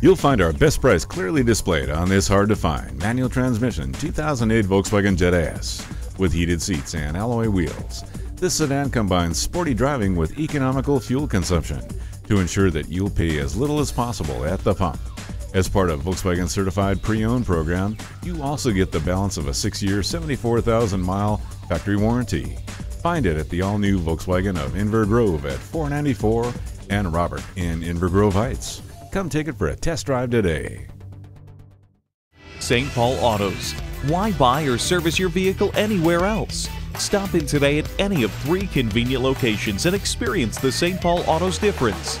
You'll find our best price clearly displayed on this hard to find manual transmission 2008 Volkswagen Jetta S with heated seats and alloy wheels. This sedan combines sporty driving with economical fuel consumption to ensure that you'll pay as little as possible at the pump. As part of Volkswagen Certified Pre-Owned program, you also get the balance of a 6-year, 74,000-mile factory warranty. Find it at the all-new Volkswagen of Inver Grove at 494 and Robert in Inver Grove Heights. Come take it for a test drive today. St. Paul Autos. Why buy or service your vehicle anywhere else? Stop in today at any of three convenient locations and experience the St. Paul Autos difference.